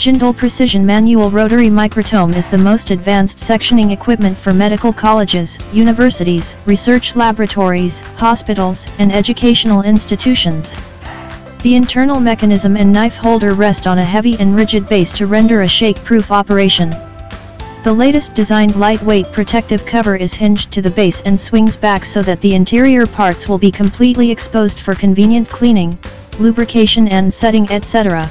Jindal Precision Manual Rotary Microtome is the most advanced sectioning equipment for medical colleges, universities, research laboratories, hospitals, and educational institutions. The internal mechanism and knife holder rest on a heavy and rigid base to render a shake-proof operation. The latest designed lightweight protective cover is hinged to the base and swings back so that the interior parts will be completely exposed for convenient cleaning, lubrication and setting etc.